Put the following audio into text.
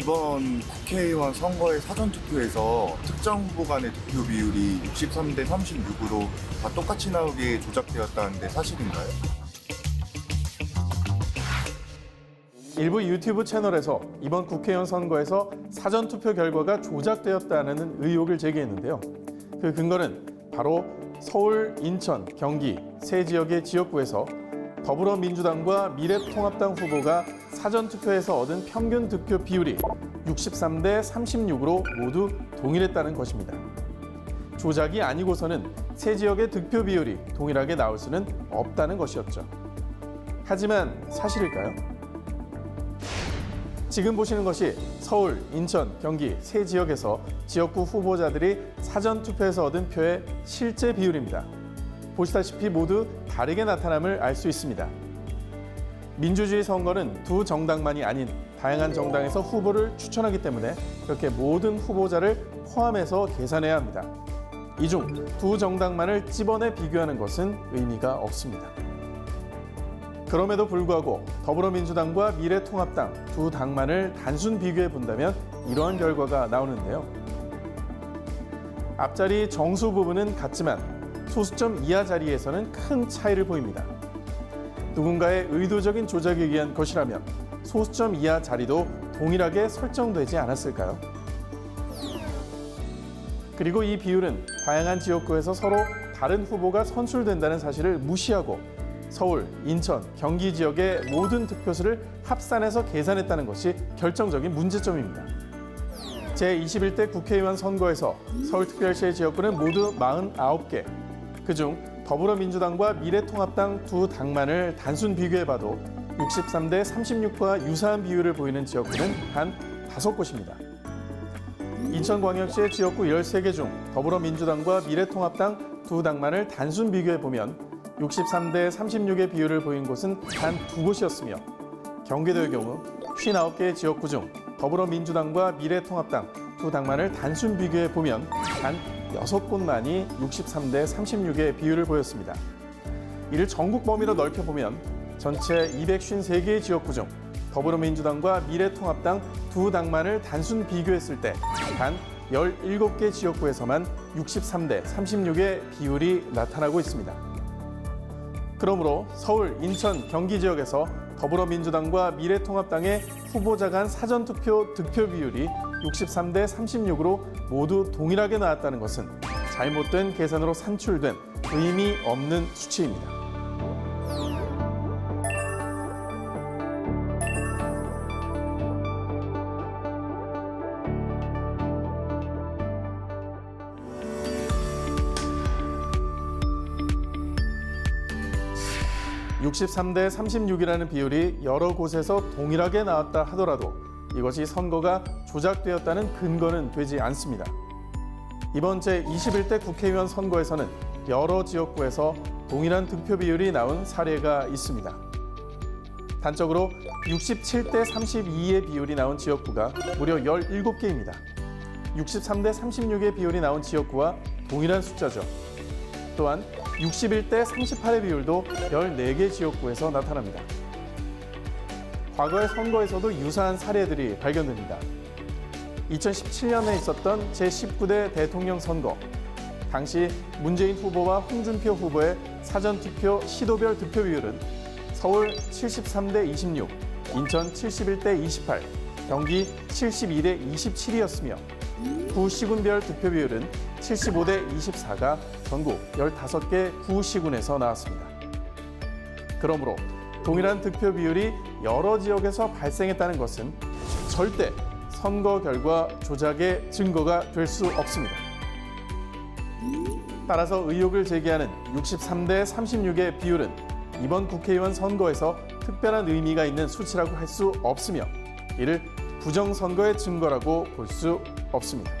이번 국회의원 선거의 사전투표에서 특정 후보 간의 득표 비율이 63대 36으로 다 똑같이 나오게 조작되었다는데 사실인가요? 일부 유튜브 채널에서 이번 국회의원 선거에서 사전투표 결과가 조작되었다는 의혹을 제기했는데요. 그 근거는 바로 서울, 인천, 경기 세 지역의 지역구에서 더불어민주당과 미래통합당 후보가 사전투표에서 얻은 평균 득표 비율이 63대 36으로 모두 동일했다는 것입니다. 조작이 아니고서는 세 지역의 득표 비율이 동일하게 나올 수는 없다는 것이었죠. 하지만 사실일까요? 지금 보시는 것이 서울, 인천, 경기 세 지역에서 지역구 후보자들이 사전투표에서 얻은 표의 실제 비율입니다. 보시다시피 모두 다르게 나타남을 알 수 있습니다. 민주주의 선거는 두 정당만이 아닌 다양한 정당에서 후보를 추천하기 때문에 그렇게 모든 후보자를 포함해서 계산해야 합니다. 이 중 두 정당만을 찝어내 비교하는 것은 의미가 없습니다. 그럼에도 불구하고 더불어민주당과 미래통합당 두 당만을 단순 비교해 본다면 이러한 결과가 나오는데요. 앞자리 정수 부분은 같지만 소수점 이하 자리에서는 큰 차이를 보입니다. 누군가의 의도적인 조작에 의한 것이라면 소수점 이하 자리도 동일하게 설정되지 않았을까요? 그리고 이 비율은 다양한 지역구에서 서로 다른 후보가 선출된다는 사실을 무시하고 서울, 인천, 경기 지역의 모든 득표수를 합산해서 계산했다는 것이 결정적인 문제점입니다. 제21대 국회의원 선거에서 서울특별시의 지역구는 모두 49개, 그중 더불어민주당과 미래통합당 두 당만을 단순 비교해봐도 63대 36과 유사한 비율을 보이는 지역구는 단 5곳입니다. 인천광역시의 지역구 13개 중 더불어민주당과 미래통합당 두 당만을 단순 비교해보면 63대 36의 비율을 보인 곳은 단 두 곳이었으며 경기도의 경우 59개의 지역구 중 더불어민주당과 미래통합당 두 당만을 단순 비교해 보면 단 6곳만이 63대 36의 비율을 보였습니다. 이를 전국 범위로 넓혀보면 전체 253개의 지역구 중 더불어민주당과 미래통합당 두 당만을 단순 비교했을 때 단 17개 지역구에서만 63대 36의 비율이 나타나고 있습니다. 그러므로 서울, 인천, 경기 지역에서 더불어민주당과 미래통합당의 후보자 간 사전투표 득표 비율이 63대 36으로 모두 동일하게 나왔다는 것은 잘못된 계산으로 산출된 의미 없는 수치입니다. 63대 36이라는 비율이 여러 곳에서 동일하게 나왔다 하더라도 이것이 선거가 조작되었다는 근거는 되지 않습니다. 이번 제21대 국회의원 선거에서는 여러 지역구에서 동일한 득표 비율이 나온 사례가 있습니다. 단적으로 67대 32의 비율이 나온 지역구가 무려 17개입니다. 63대 36의 비율이 나온 지역구와 동일한 숫자죠. 또한 61대 38의 비율도 14개 지역구에서 나타납니다. 과거의 선거에서도 유사한 사례들이 발견됩니다. 2017년에 있었던 제19대 대통령 선거. 당시 문재인 후보와 홍준표 후보의 사전투표 시도별 득표 비율은 서울 73대 26, 인천 71대 28, 경기 72대 27이었으며 구시군별 득표 비율은 75대 24가 전국 15개 구시군에서 나왔습니다. 그러므로 동일한 득표 비율이 여러 지역에서 발생했다는 것은 절대 선거 결과 조작의 증거가 될 수 없습니다. 따라서 의혹을 제기하는 63대 36의 비율은 이번 국회의원 선거에서 특별한 의미가 있는 수치라고 할 수 없으며 이를 부정선거의 증거라고 볼 수 없습니다.